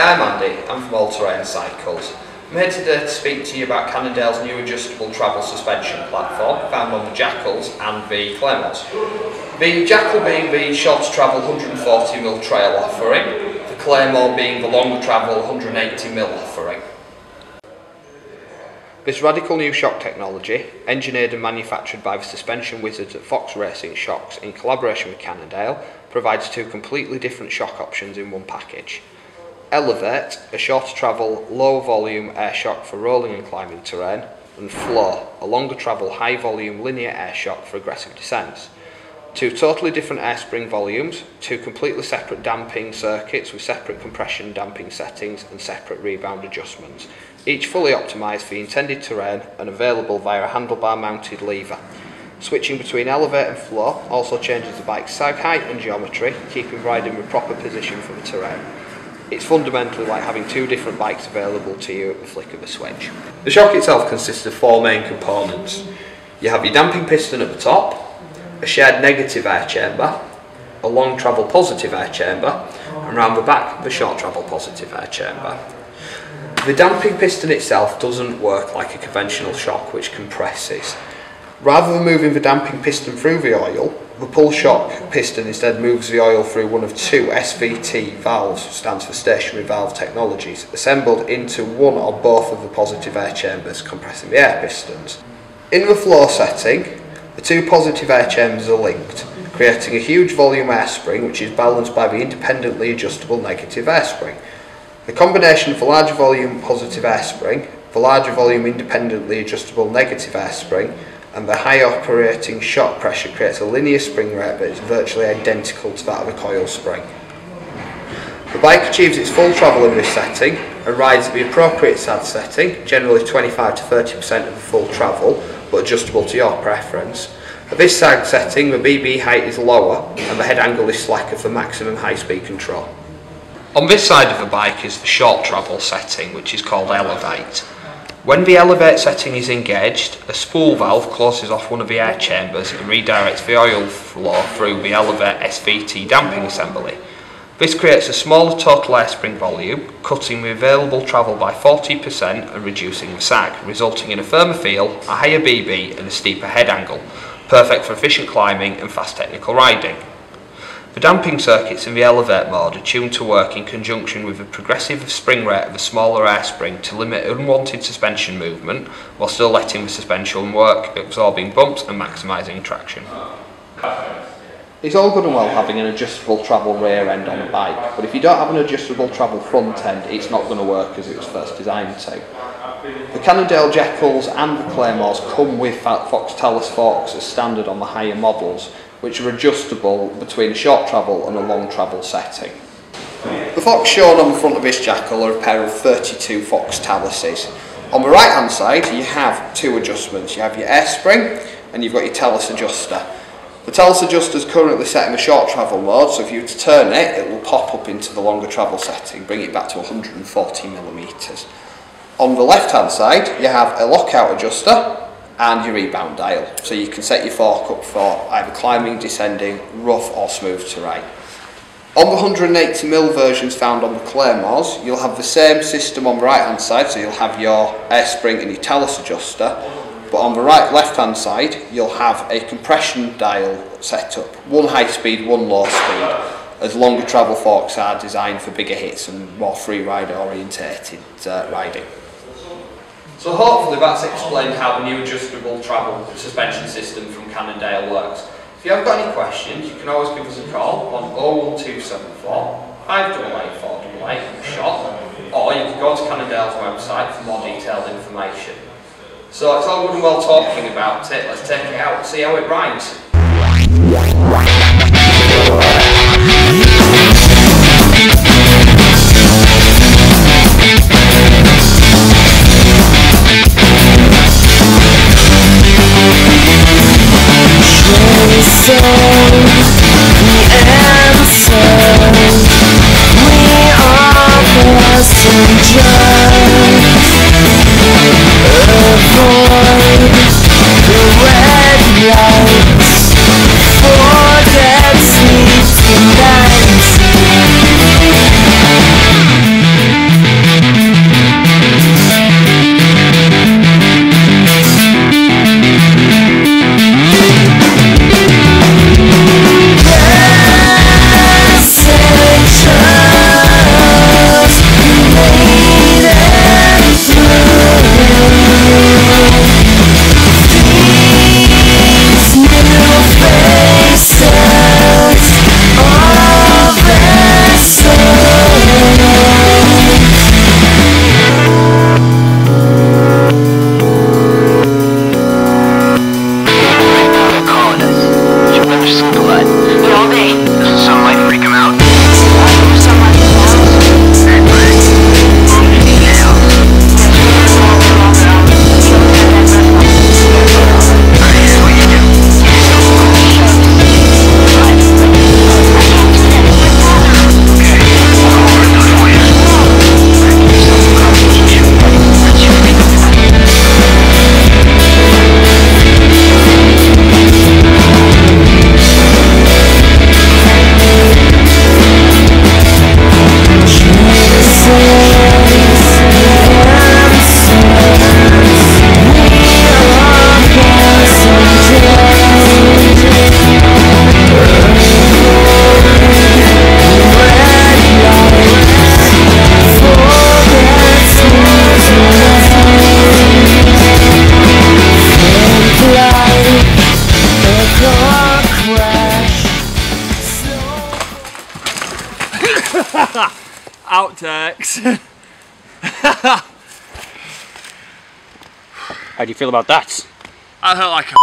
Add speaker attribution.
Speaker 1: I'm Andy, I'm from All Terrain Cycles. I'm here today to speak to you about Cannondale's new adjustable travel suspension platform found on the Jekylls and the Claymores. The Jekyll being the short travel 140mm trail offering, the Claymore being the longer travel 180mm offering. This radical new shock technology, engineered and manufactured by the suspension wizards at Fox Racing Shocks in collaboration with Cannondale, provides two completely different shock options in one package. Elevate, a shorter travel, low volume air shock for rolling and climbing terrain, and Flow, a longer travel, high volume linear air shock for aggressive descents. Two totally different air spring volumes, two completely separate damping circuits with separate compression damping settings and separate rebound adjustments, each fully optimised for the intended terrain and available via a handlebar mounted lever. Switching between elevate and flow also changes the bike's sag height and geometry, keeping riding in the proper position for the terrain. It's fundamentally like having two different bikes available to you at the flick of a switch. The shock itself consists of four main components. You have your damping piston at the top, a shared negative air chamber, a long travel positive air chamber, and round the back the short travel positive air chamber. The damping piston itself doesn't work like a conventional shock which compresses. Rather than moving the damping piston through the oil, The pull shock piston instead moves the oil through one of two SVT valves, stands for stationary valve technologies, assembled into one or both of the positive air chambers compressing the air pistons. In the flow setting, the two positive air chambers are linked, creating a huge volume air spring which is balanced by the independently adjustable negative air spring. The combination of the large volume positive air spring, the larger volume independently adjustable negative air spring, and the high operating shock pressure creates a linear spring rate that is virtually identical to that of a coil spring. The bike achieves its full travel in this setting and rides at the appropriate sag setting, generally 25 to 30% of the full travel, but adjustable to your preference. At this sag setting, the BB height is lower and the head angle is slacker for maximum high speed control. On this side of the bike is the short travel setting, which is called Elevate. When the elevate setting is engaged, a spool valve closes off one of the air chambers and redirects the oil flow through the elevate SVT damping assembly. This creates a smaller total air spring volume, cutting the available travel by 40% and reducing the sag, resulting in a firmer feel, a higher BB and a steeper head angle, perfect for efficient climbing and fast technical riding. The damping circuits in the elevate mode are tuned to work in conjunction with the progressive spring rate of a smaller air spring to limit unwanted suspension movement while still letting the suspension work, absorbing bumps and maximising traction. It's all good and well having an adjustable travel rear end on a bike, but if you don't have an adjustable travel front end, it's not going to work as it was first designed to. The Cannondale Jekylls and the Claymores come with Fox TALAS forks as standard on the higher models, which are adjustable between a short travel and a long travel setting. The fox shown on the front of this jackal are a pair of 32 fox taluses. On the right hand side you have two adjustments, you have your air spring and you've got your talus adjuster. The talus adjuster is currently set in the short travel mode so if you were to turn it it will pop up into the longer travel setting, bring it back to 140 millimeters. On the left hand side you have a lockout adjuster and your rebound dial. So you can set your fork up for either climbing, descending, rough or smooth terrain. On the 180mm versions found on the Claymores, you'll have the same system on the right hand side, so you'll have your air spring and your TALAS adjuster, but on the right left hand side, you'll have a compression dial set up, one high speed, one low speed, as longer travel forks are designed for bigger hits and more free ride orientated uh, riding. So hopefully that's explained how the new adjustable travel suspension system from Cannondale works. If you have got any questions, you can always give us a call on 01274 588 488 in the shop, or you can go to Cannondale's website for more detailed information. So it's all good and well talking about it, let's take it out and see how it rides.
Speaker 2: Avoid baby.
Speaker 3: Tex.
Speaker 4: How do you feel about that?
Speaker 3: I felt like a